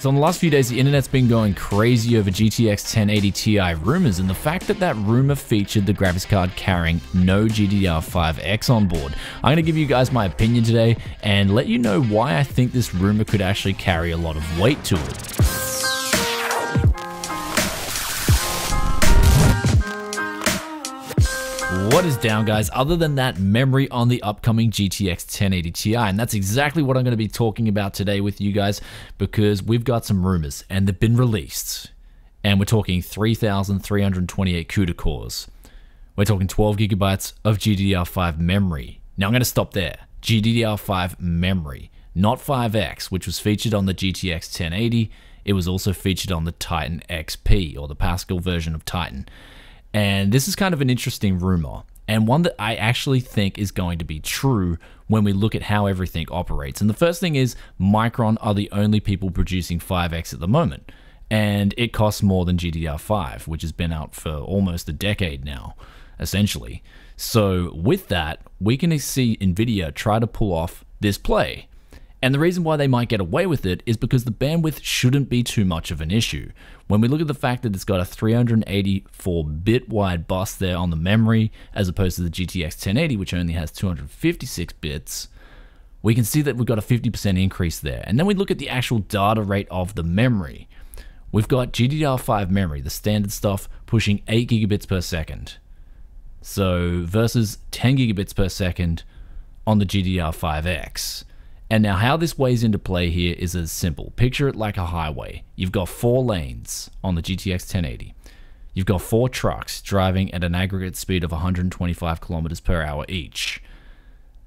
So in the last few days, the internet's been going crazy over GTX 1080 Ti rumors, and the fact that that rumor featured the graphics card carrying no GDDR5X on board. I'm going to give you guys my opinion today and let you know why I think this rumor could actually carry a lot of weight to it. What is down guys other than that memory on the upcoming GTX 1080 Ti and that's exactly what I'm going to be talking about today with you guys because we've got some rumors and they've been released and we're talking 3328 CUDA cores. We're talking 12 gigabytes of GDDR5 memory. Now I'm going to stop there. GDDR5 memory, not 5X which was featured on the GTX 1080. It was also featured on the Titan XP or the Pascal version of Titan. And this is kind of an interesting rumor, and one that I actually think is going to be true when we look at how everything operates. And the first thing is Micron are the only people producing 5X at the moment, and it costs more than GDDR5, which has been out for almost a decade now, essentially. So with that, we can see Nvidia try to pull off this play. And the reason why they might get away with it is because the bandwidth shouldn't be too much of an issue. When we look at the fact that it's got a 384 bit wide bus there on the memory, as opposed to the GTX 1080, which only has 256 bits, we can see that we've got a 50% increase there. And then we look at the actual data rate of the memory. We've got GDDR5 memory, the standard stuff, pushing 8 gigabits per second. So versus 10 gigabits per second on the GDDR5X. And now how this weighs into play here is as simple. Picture it like a highway. You've got four lanes on the GTX 1080. You've got four trucks driving at an aggregate speed of 125 kilometers per hour each.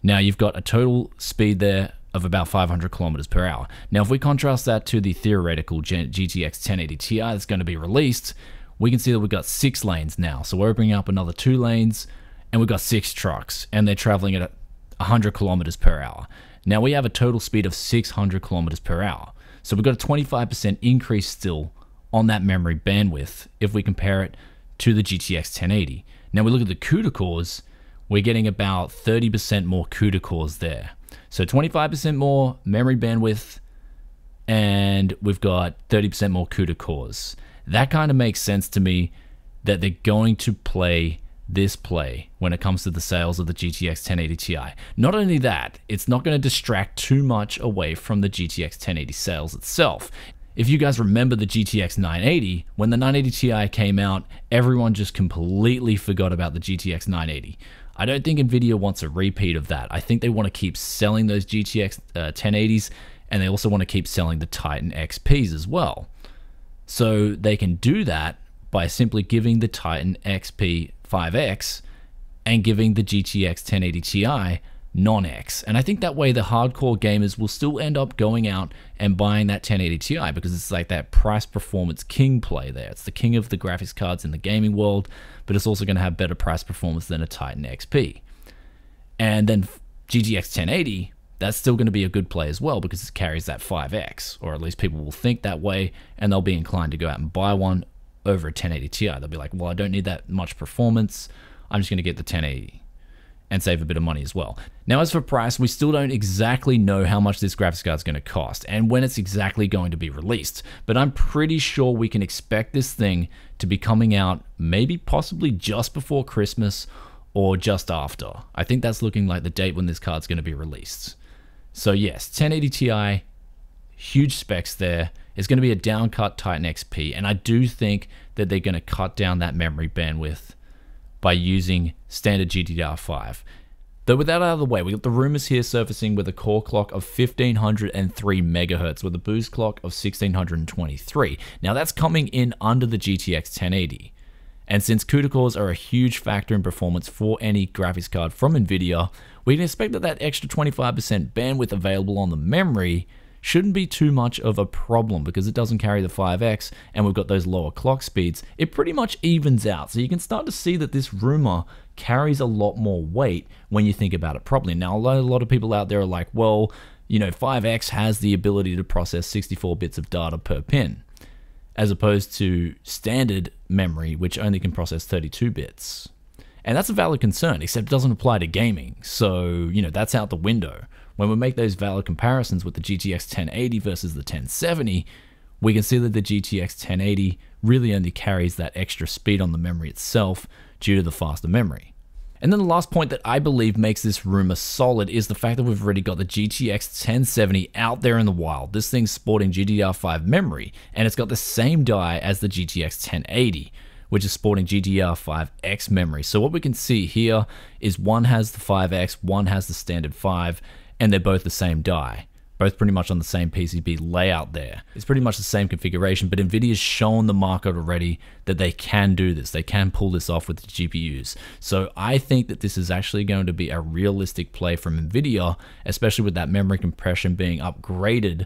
Now you've got a total speed there of about 500 kilometers per hour. Now if we contrast that to the theoretical GTX 1080 Ti that's going to be released, we can see that we've got six lanes now. So we're opening up another two lanes and we've got six trucks and they're traveling at 100 kilometers per hour. Now we have a total speed of 600 kilometers per hour. So we've got a 25% increase still on that memory bandwidth if we compare it to the GTX 1080. Now we look at the CUDA cores, we're getting about 30% more CUDA cores there. So 25% more memory bandwidth and we've got 30% more CUDA cores. That kind of makes sense to me that they're going to play this play when it comes to the sales of the GTX 1080 Ti. Not only that, it's not going to distract too much away from the GTX 1080 sales itself. If you guys remember the GTX 980, when the 980 Ti came out, everyone just completely forgot about the GTX 980. I don't think Nvidia wants a repeat of that. I think they want to keep selling those GTX uh, 1080s and they also want to keep selling the Titan XPs as well. So they can do that by simply giving the Titan XP 5X and giving the GTX 1080 Ti non-X. And I think that way the hardcore gamers will still end up going out and buying that 1080 Ti because it's like that price performance king play there. It's the king of the graphics cards in the gaming world, but it's also going to have better price performance than a Titan XP. And then GTX 1080, that's still going to be a good play as well because it carries that 5X, or at least people will think that way and they'll be inclined to go out and buy one over a 1080 Ti. They'll be like, well, I don't need that much performance. I'm just going to get the 1080 and save a bit of money as well. Now, as for price, we still don't exactly know how much this graphics card is going to cost and when it's exactly going to be released, but I'm pretty sure we can expect this thing to be coming out maybe possibly just before Christmas or just after. I think that's looking like the date when this card's going to be released. So yes, 1080 Ti, huge specs there. It's going to be a downcut Titan XP, and I do think that they're going to cut down that memory bandwidth by using standard GDDR5. Though with that out of the way, we got the rumors here surfacing with a core clock of 1503 megahertz with a boost clock of 1623. Now that's coming in under the GTX 1080. And since CUDA cores are a huge factor in performance for any graphics card from Nvidia, we can expect that that extra 25% bandwidth available on the memory shouldn't be too much of a problem because it doesn't carry the 5x and we've got those lower clock speeds. It pretty much evens out. So you can start to see that this rumor carries a lot more weight when you think about it properly. Now, a lot of people out there are like, well, you know, 5x has the ability to process 64 bits of data per pin, as opposed to standard memory, which only can process 32 bits. And that's a valid concern, except it doesn't apply to gaming. So, you know, that's out the window. When we make those valid comparisons with the GTX 1080 versus the 1070, we can see that the GTX 1080 really only carries that extra speed on the memory itself due to the faster memory. And then the last point that I believe makes this rumor solid is the fact that we've already got the GTX 1070 out there in the wild. This thing's sporting GDDR5 memory, and it's got the same die as the GTX 1080 which is sporting GDDR5X memory. So what we can see here is one has the 5X, one has the standard 5, and they're both the same die both pretty much on the same PCB layout there. It's pretty much the same configuration, but NVIDIA's shown the market already that they can do this. They can pull this off with the GPUs. So I think that this is actually going to be a realistic play from NVIDIA, especially with that memory compression being upgraded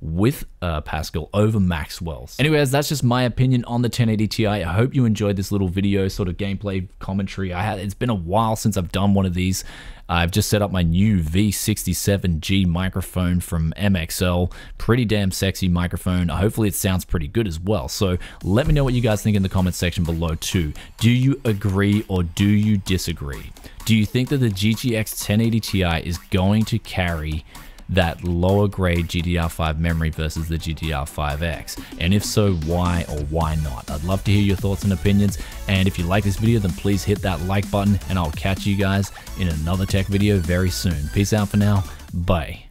with uh, Pascal over Maxwell's. Anyways, that's just my opinion on the 1080 Ti. I hope you enjoyed this little video sort of gameplay commentary. I had it's been a while since I've done one of these. I've just set up my new V67G microphone from MXL. Pretty damn sexy microphone. Hopefully it sounds pretty good as well. So let me know what you guys think in the comment section below too. Do you agree or do you disagree? Do you think that the GTX 1080 Ti is going to carry that lower grade GDDR5 memory versus the GDDR5X? And if so, why or why not? I'd love to hear your thoughts and opinions. And if you like this video, then please hit that like button and I'll catch you guys in another tech video very soon. Peace out for now. Bye.